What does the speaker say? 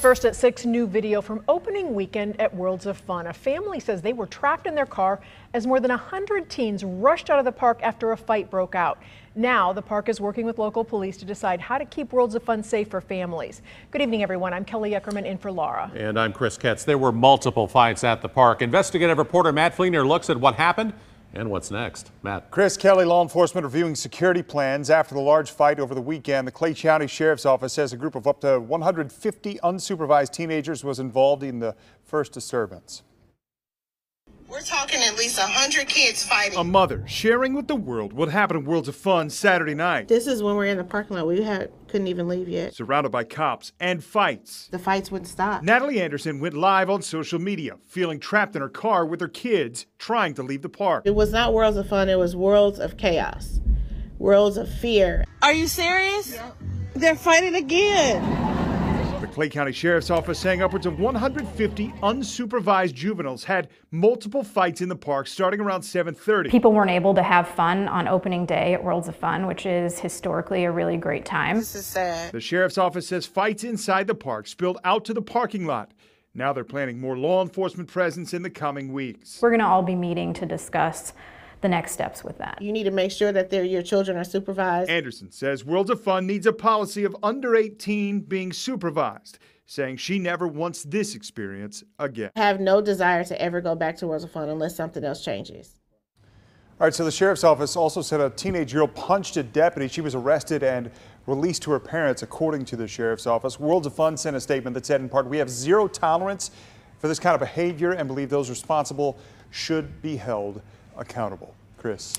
First at 6, new video from opening weekend at Worlds of Fun. A family says they were trapped in their car as more than 100 teens rushed out of the park after a fight broke out. Now, the park is working with local police to decide how to keep Worlds of Fun safe for families. Good evening, everyone. I'm Kelly Eckerman in for Laura. And I'm Kris Ketz. There were multiple fights at the park. Investigative reporter Matt Flener looks at what happened and what's next. Matt. Kris Kelly, law enforcement reviewing security plans after the large fight over the weekend. The Clay County Sheriff's Office says a group of up to 150 unsupervised teenagers was involved in the first disturbance. We're talking at least 100 kids fighting. A mother sharing with the world what happened at Worlds of Fun Saturday night. This is when we're in the parking lot. We had couldn't even leave yet. Surrounded by cops and fights. The fights wouldn't stop. Natalie Anderson went live on social media, feeling trapped in her car with her kids, trying to leave the park. It was not worlds of fun. It was worlds of chaos, worlds of fear. Are you serious? They're fighting again. The Clay County Sheriff's Office saying upwards of 150 unsupervised juveniles had multiple fights in the park starting around 7:30. People weren't able to have fun on opening day at Worlds of Fun, which is historically a really great time. This is sad. The sheriff's office says fights inside the park spilled out to the parking lot. Now they're planning more law enforcement presence in the coming weeks. We're going to all be meeting to discuss the next steps with that. You need to make sure that your children are supervised. Anderson says Worlds of Fun needs a policy of under 18 being supervised, saying she never wants this experience again. have no desire to ever go back to worlds of fun unless something else changes. All right, so the sheriff's office also said a teenage girl punched a deputy. She was arrested and released to her parents, according to the sheriff's office. Worlds of Fun sent a statement that said, in part, we have zero tolerance for this kind of behavior and believe those responsible should be held accountable. Kris.